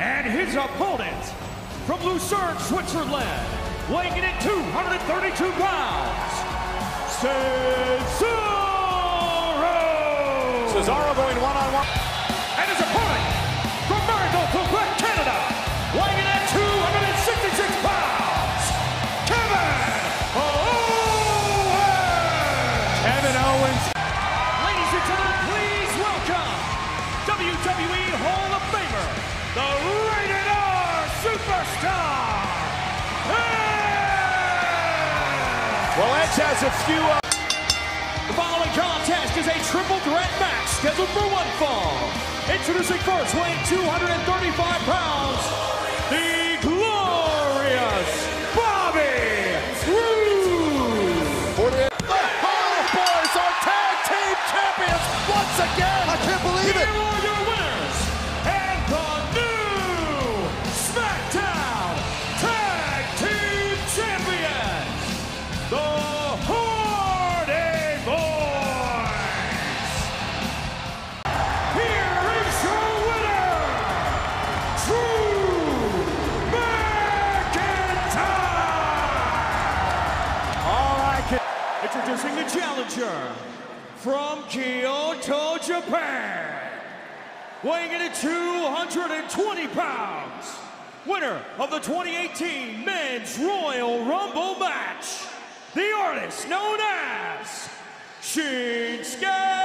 And his opponent from Lucerne, Switzerland, weighing in at 232 pounds, Cesaro! Cesaro going one-on-one. And his opponent Edge has a few. Uh, The following contest is a triple threat match scheduled for one fall. Introducing first, weighing 235 pounds, the glorious Bobby Roode! the Hall Boys are tag team champions once again. Introducing the challenger from Kyoto, Japan. Weighing in at 220 pounds. Winner of the 2018 Men's Royal Rumble match. The artist known as Shinsuke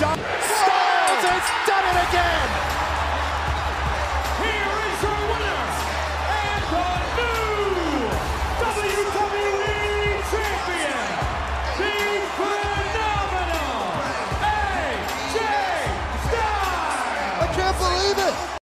Styles has done it again.